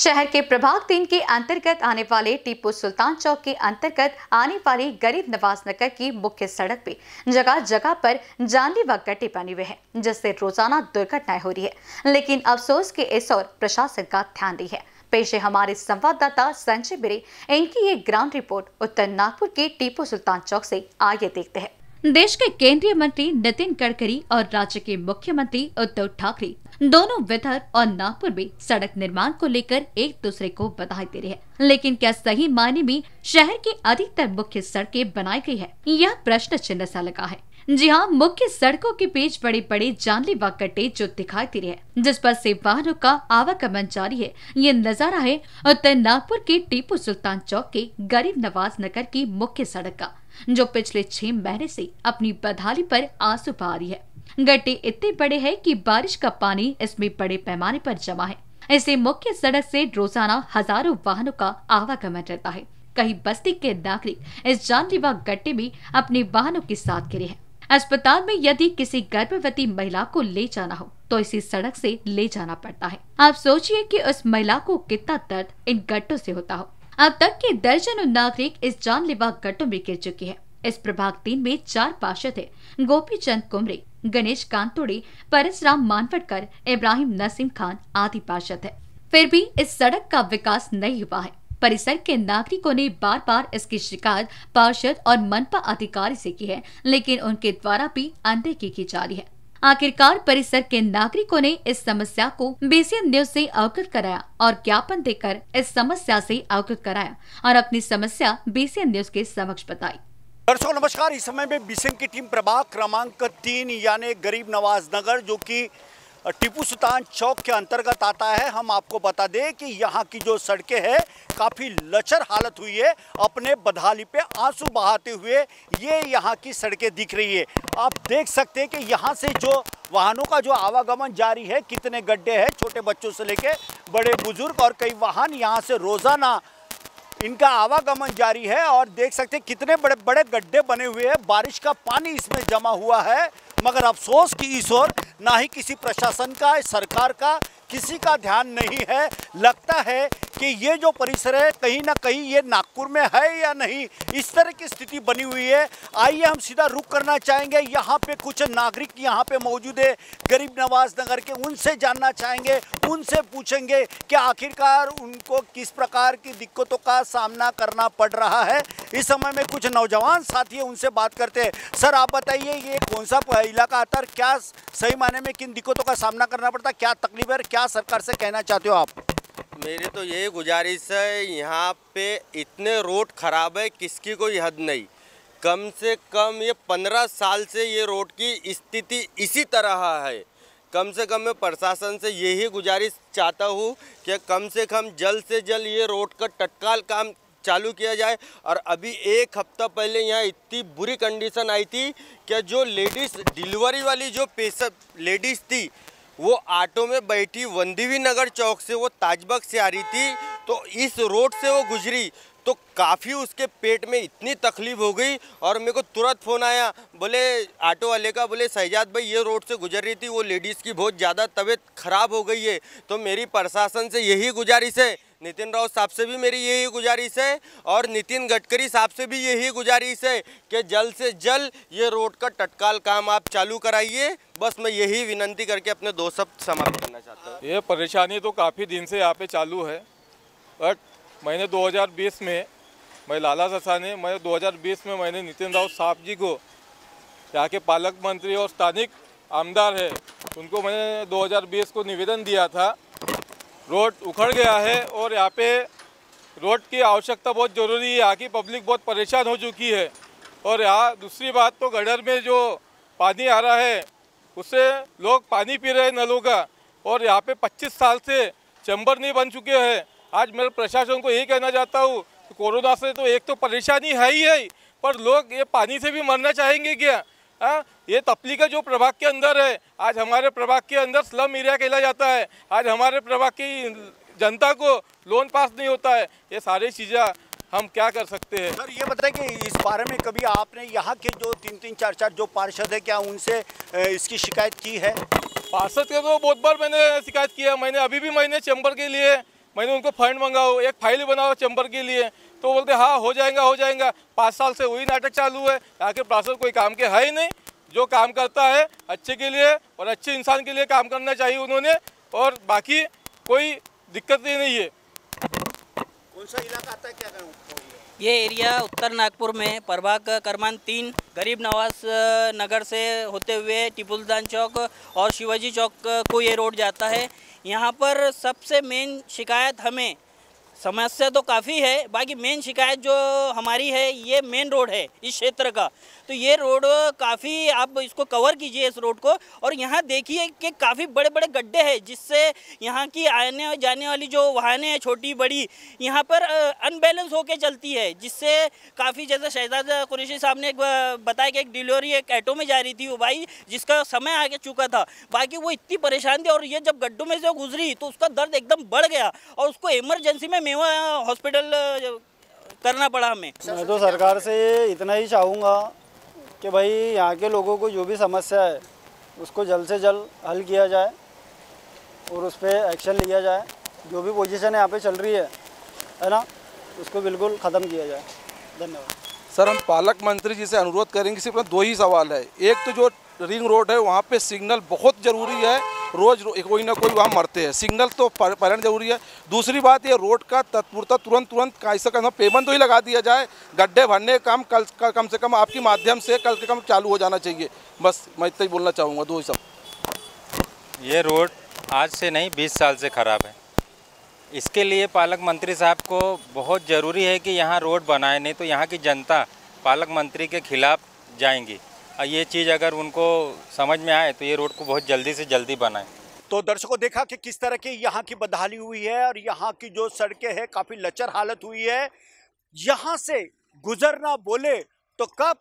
शहर के प्रभाग तीन के अंतर्गत आने वाले टीपू सुल्तान चौक के अंतर्गत आने वाली गरीब नवाज़ नगर की मुख्य सड़क पे जगह जगह पर जानलेवा गड्ढे बने हुए हैं, जिससे रोज़ाना दुर्घटनाएँ हो रही है। लेकिन अफसोस के इस और प्रशासन का ध्यान नहीं है। पेश हमारे संवाददाता संजय बिरे। इनकी ये ग्राउंड रिपोर्ट उत्तर नागपुर के टीपू सुल्तान चौक से। आगे देखते हैं। देश के केंद्रीय मंत्री नितिन गडकरी और राज्य के मुख्यमंत्री उद्धव ठाकरे दोनों विदर्भ और नागपुर में सड़क निर्माण को लेकर एक दूसरे को बधाई दे रहे हैं। लेकिन क्या सही मायने में शहर की अधिकतर मुख्य सड़कें बनाई गई है? यह प्रश्न चिन्ह सा लगा है। जी हाँ मुख्य सड़कों के बीच बड़े बड़े जानलेवा गड्ढे जो दिखाई दे रहे हैं, जिस पर से वाहनों का आवागमन जारी है। ये नज़ारा है उत्तर नागपुर के टीपू सुल्तान चौक के गरीब नवाज़ नगर की मुख्य सड़क का, जो पिछले छह महीने से अपनी बदहाली पर आँसू पा रही है। गड्ढे इतने बड़े हैं कि बारिश का पानी इसमें बड़े पैमाने पर जमा है। ऐसे मुख्य सड़क से रोज़ाना हज़ारों वाहनों का आवागमन रहता है। कई बस्ती के नागरिक इस जानलेवा गड्ढे में अपने वाहनों के साथ गिरे हैं। अस्पताल में यदि किसी गर्भवती महिला को ले जाना हो तो इसी सड़क से ले जाना पड़ता है। आप सोचिए कि उस महिला को कितना दर्द इन गड्ढों से होता हो। अब तक के दर्जनों नागरिक इस जानलेवा गड्ढों में गिर चुके हैं। इस प्रभाग तीन में चार पार्षद है गोपी चंद कुमरे गणेश कांतोड़ी परसराम मानवटकर, इब्राहिम नसीम खान आदि पार्षद है। फिर भी इस सड़क का विकास नहीं हुआ है। परिसर के नागरिकों ने बार बार इसकी शिकायत, पार्षद और मनपा अधिकारी से की है, लेकिन उनके द्वारा भी अनदेखी की जा रही है। आखिरकार परिसर के नागरिकों ने इस समस्या को बीसीएन न्यूज़ से अवगत कराया और ज्ञापन देकर इस समस्या से अवगत कराया और अपनी समस्या बीसीएन न्यूज़ के समक्ष बताई। दर्शकों, नमस्कार। इस समय में बीसीएन की टीम प्रभाग क्रमांक तीन, यानी गरीब नवाज़ नगर, जो कि टीपू सुल्तान चौक के अंतर्गत आता है। हम आपको बता दें कि यहाँ की जो सड़कें हैं, काफ़ी लचर हालत हुई है। अपने बदहाली पे आँसू बहाते हुए ये यहाँ की सड़कें दिख रही है। आप देख सकते हैं कि यहाँ से जो वाहनों का जो आवागमन जारी है, कितने गड्ढे हैं छोटे बच्चों से लेके बड़े बुज़ुर्ग और कई वाहन यहाँ से रोज़ाना इनका आवागमन जारी है और देख सकते हैं कितने बड़े बड़े गड्ढे बने हुए हैं। बारिश का पानी इसमें जमा हुआ है। मगर अफसोस की इस ओर ना ही किसी प्रशासन का सरकार का किसी का ध्यान नहीं है। लगता है कि ये जो परिसर है, कहीं ना कहीं ये नागपुर में है या नहीं, इस तरह की स्थिति बनी हुई है। आइए हम सीधा रुक करना चाहेंगे। यहाँ पे कुछ नागरिक यहाँ पे मौजूद है, गरीब नवाज़ नगर के, उनसे जानना चाहेंगे, उनसे पूछेंगे कि आखिरकार उनको किस प्रकार की दिक्कतों का सामना करना पड़ रहा है। इस समय में कुछ नौजवान साथी उनसे बात करते हैं। सर, आप बताइए, ये कौन सा इलाका आता है क्या सही मायने में किन दिक्कतों का सामना करना पड़ता है? क्या तकलीफ़ है क्या सरकार से कहना चाहते हो आप? मेरी तो यही गुजारिश है, यहाँ पे इतने रोड खराब है, किसकी कोई हद नहीं। कम से कम ये पंद्रह साल से ये रोड की स्थिति इसी तरह है। कम से कम मैं प्रशासन से यही गुजारिश चाहता हूँ कि कम से कम जल्द से जल्द ये रोड का तत्काल काम चालू किया जाए। और अभी एक हफ़्ता पहले यहाँ इतनी बुरी कंडीशन आई थी कि जो लेडीज़ डिलीवरी वाली जो पेशा लेडीज़ थी वो ऑटो में बैठी वंदीवी नगर चौक से वो ताजबग से आ रही थी तो इस रोड से वो गुजरी तो काफ़ी उसके पेट में इतनी तकलीफ़ हो गई और मेरे को तुरंत फ़ोन आया, बोले ऑटो वाले का, बोले शहजाद भाई, ये रोड से गुजर रही थी, वो लेडीज़ की बहुत ज़्यादा तबीयत ख़राब हो गई है तो मेरी प्रशासन से यही गुजारिश है, नितिन राउत साहब से भी मेरी यही गुजारिश है और नितिन गडकरी साहब से भी यही गुजारिश है कि जल्द से जल्द ये रोड का तत्काल काम आप चालू कराइए बस मैं यही विनंती करके अपने दो शब्द समाप्त करना चाहता हूँ। ये परेशानी तो काफ़ी दिन से यहाँ पे चालू है बट मैंने 2020 में, मैं लाला ससा ने, मैं 2020 में मैंने नितिन राव साहब जी को, यहाँ के पालक मंत्री और स्थानिक आमदार है, उनको मैंने 2020 को निवेदन दिया था। रोड उखड़ गया है और यहाँ पे रोड की आवश्यकता बहुत ज़रूरी है, यहाँ की पब्लिक बहुत परेशान हो चुकी है। और यहाँ दूसरी बात तो गडर में जो पानी आ रहा है उससे लोग पानी पी रहे नलों का। और यहाँ पे 25 साल से चैम्बर नहीं बन चुके हैं। आज मेरे प्रशासन को यही कहना चाहता हूँ कोरोना से तो एक तो परेशानी है ही है, पर लोग ये पानी से भी मरना चाहेंगे क्या? हाँ ये तपली का जो प्रभाग के अंदर है, आज हमारे प्रभाग के अंदर स्लम एरिया कहला जाता है। आज हमारे प्रभाग की जनता को लोन पास नहीं होता है। ये सारी चीज़ें हम क्या कर सकते हैं? सर ये बताएँ कि इस बारे में कभी आपने यहाँ के जो तीन तीन चार चार जो पार्षद है क्या उनसे इसकी शिकायत की है? पार्षद के तो बहुत बार मैंने शिकायत किया मैंने अभी भी मैंने चैम्बर के लिए मैंने उनको फंड मंगाओ एक फ़ाइल बनाओ चैम्बर के लिए। तो बोलते हाँ हो जाएगा हो जाएगा। पाँच साल से वही नाटक चालू है। यहाँ के प्रशासन कोई काम के है ही नहीं। जो काम करता है अच्छे के लिए और अच्छे इंसान के लिए काम करना चाहिए उन्होंने। और बाकी कोई दिक्कत ही नहीं है। कौन सा इलाका आता है? क्या गाँव ये एरिया उत्तर नागपुर में प्रभाग क्रमांक तीन, गरीब नवाज़ नगर से होते हुए टिपुलदान चौक और शिवाजी चौक को ये रोड जाता है। यहाँ पर सबसे मेन शिकायत हमें समस्या तो काफ़ी है, बाकी मेन शिकायत जो हमारी है, ये मेन रोड है इस क्षेत्र का। तो ये रोड काफ़ी आप इसको कवर कीजिए इस रोड को और यहाँ देखिए कि काफ़ी बड़े बड़े गड्ढे हैं, जिससे यहाँ की आने जाने वाली जो वाहनें हैं, छोटी, बड़ी, यहाँ पर अनबैलेंस होके चलती है, जिससे काफ़ी जैसे शहजाद कुरेशी साहब ने बताया कि एक डिलीवरी एक ऐटो में जा रही थी वो भाई, जिसका समय आगे चुका था। बाकी वो इतनी परेशान थी और ये जब गड्ढों में से गुजरी तो उसका दर्द एकदम बढ़ गया और उसको इमरजेंसी में मेवा हॉस्पिटल करना पड़ा हमें। मैं तो सरकार से इतना ही चाहूँगा कि भाई यहाँ के लोगों को जो भी समस्या है उसको जल्द से जल्द हल किया जाए और उस पर एक्शन लिया जाए। जो भी पोजीशन यहाँ पे चल रही है है ना उसको बिल्कुल ख़त्म किया जाए। धन्यवाद। सर हम पालक मंत्री जी से अनुरोध करेंगे सिर्फ़ दो ही सवाल है। एक तो जो रिंग रोड है वहाँ पे सिग्नल बहुत ज़रूरी है। रोज रो, कोई ना कोई वहाँ मरते हैं। सिग्नल तो पहले ज़रूरी है। दूसरी बात ये रोड का तत्पुरता तुरंत तुरंत कैसा करना पेमेंट तो ही लगा दिया जाए। गड्ढे भरने का काम कल का कम से कम आपके माध्यम से कल के कम चालू हो जाना चाहिए। बस मैं इतना ही बोलना चाहूँगा दो ही सब ये रोड आज से नहीं बीस साल से ख़राब है। इसके लिए पालक मंत्री साहब को बहुत ज़रूरी है कि यहाँ रोड बनाए नहीं तो यहाँ की जनता पालक मंत्री के खिलाफ जाएँगी। ये चीज़ अगर उनको समझ में आए तो ये रोड को बहुत जल्दी से जल्दी बनाए। तो दर्शकों, देखा कि किस तरह की यहाँ की बदहाली हुई है और यहाँ की जो सड़कें हैं, काफ़ी लचर हालत हुई है। यहाँ से गुजरना बोले तो कब,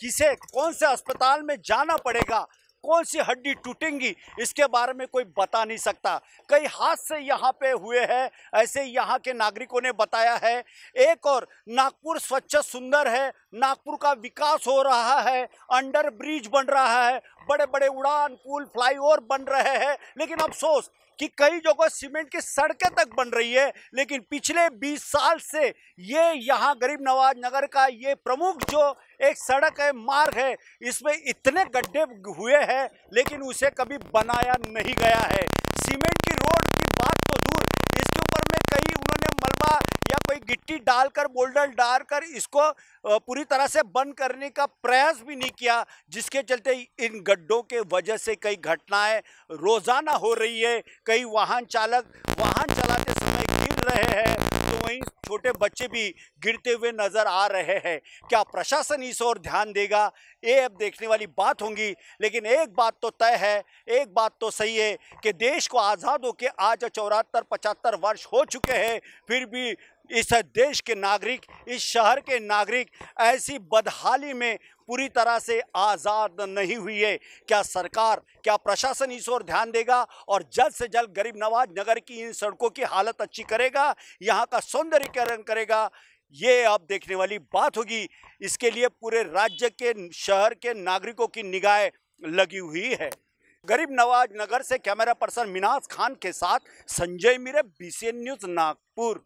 किसे, कौन से अस्पताल में जाना पड़ेगा कौन सी हड्डी टूटेंगी, इसके बारे में कोई बता नहीं सकता। कई हादसे यहाँ पे हुए हैं, ऐसे यहाँ के नागरिकों ने बताया है। एक और, नागपुर स्वच्छ सुंदर है, नागपुर का विकास हो रहा है, अंडर ब्रिज बन रहा है बड़े बड़े उड़ान, पुल, फ्लाईओवर बन रहे हैं। लेकिन अफसोस कि कई जगह सीमेंट की सड़कें तक बन रही है, लेकिन पिछले 20 साल से ये यहाँ गरीब नवाज़ नगर का ये प्रमुख जो एक सड़क है, मार्ग है, इसमें इतने गड्ढे हुए हैं, लेकिन उसे कभी बनाया नहीं गया है। सीमेंट गिट्टी डालकर, बोल्डर डालकर इसको पूरी तरह से बंद करने का प्रयास भी नहीं किया, जिसके चलते इन गड्ढों के वजह से कई घटनाएँ रोज़ाना हो रही है। कई वाहन चालक, वाहन चलाते समय गिर रहे हैं तो वहीं छोटे बच्चे भी गिरते हुए नज़र आ रहे हैं। क्या प्रशासन इस ओर ध्यान देगा? ये अब देखने वाली बात होंगी, लेकिन एक बात तो तय है, एक बात तो सही है कि देश को आज़ाद होकर आज चौहत्तर पचहत्तर वर्ष हो चुके हैं, फिर भी इस देश के नागरिक, इस शहर के नागरिक ऐसी बदहाली में पूरी तरह से आज़ाद नहीं हुई है। क्या सरकार, क्या प्रशासन इस ओर ध्यान देगा और जल्द से जल्द गरीब नवाज़ नगर की इन सड़कों की हालत अच्छी करेगा, यहाँ का सौंदर्यकरण करेगा? ये अब देखने वाली बात होगी। इसके लिए पूरे राज्य के, शहर के नागरिकों की निगाह लगी हुई है। गरीब नवाज़ नगर से कैमरा पर्सन मिनाज खान के साथ संजय मीरे बीसीएन न्यूज़ नागपुर।